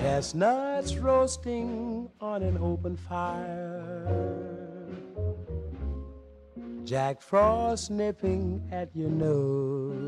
Chestnuts roasting on an open fire. Jack Frost nipping at your nose.